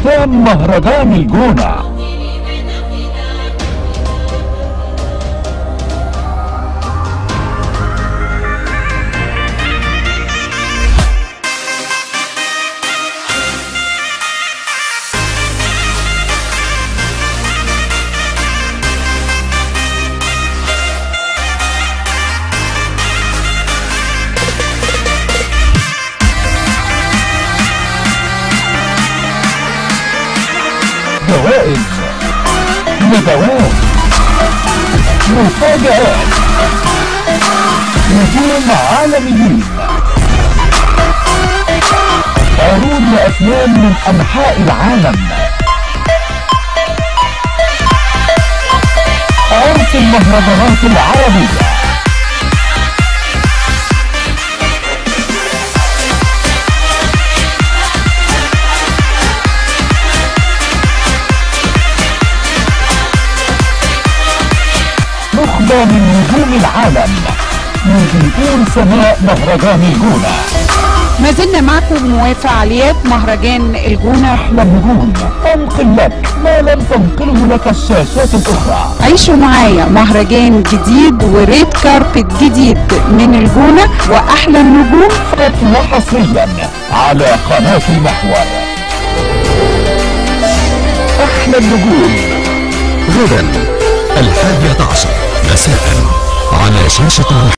ختام مهرجان الجونة. جوائز ندوات مفاجآت. نجوم عالميين عروض لأفلام من أنحاء العالم. عرس المهرجانات العربية. نخبة من نجوم العالم. يضيئون سماء مهرجان الجونة. ما زلنا معكم وفعاليات مهرجان الجونة. أحلى النجوم. أنقل لك ما لم تنقله لك الشاشات الأخرى. عيشوا معايا مهرجان جديد وريد كاربت جديد من الجونة وأحلى النجوم. فقط وحصريا على قناة المحور. أحلى النجوم. غدا الحادية عشر. 二十多